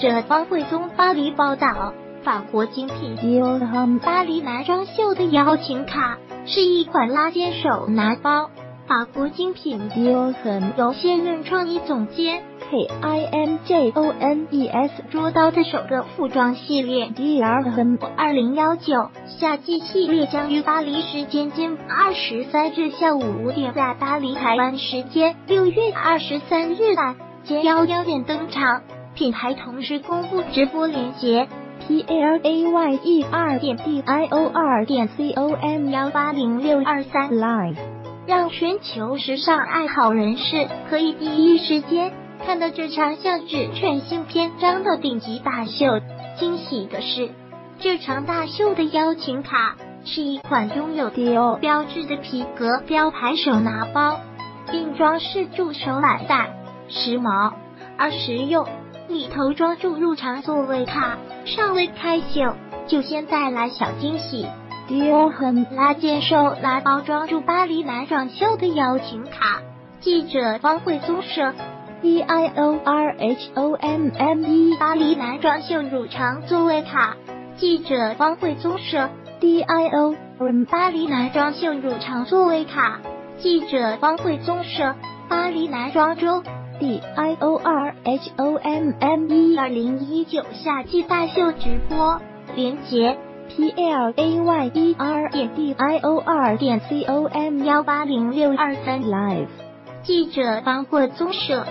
者方慧宗巴黎报道，法国精品 Dior 巴黎男装秀的邀请卡是一款拉肩手拿包。法国精品 Dior 由现任创意总监 K I M J O N E S 捉刀的首个服装系列 Dior Homme 二零幺九夏季系列将于巴黎时间今二十三日下午五点在巴黎台湾时间六月二十三日晚间幺幺点登场。品牌同时公布直播链接 P L A Y E R 点 D I O R 点 C O M 幺八零六二三 Live，让全球时尚爱好人士可以第一时间看到这场像是全新篇章的顶级大秀。惊喜的是，这场大秀的邀请卡是一款拥有 d i o 标志的皮革标牌手拿包，并装饰助手揽带，时髦而实用。里头装住入场座位卡，尚未开秀就先带来小惊喜。Dior Homme 拉肩手拿包装住巴黎男装秀的邀请卡。记者方慧综社 D I O R H O M M E 巴黎男装秀入场座位卡。记者方慧综社 D I O M 巴黎男装秀入场座位卡。记者方慧综社巴黎男装周 D I O R H O M M E 二零一九夏季大秀直播连接：P L A Y E R 点 D I O R 点 C O M 幺八零六二三 live。记者方获宗摄。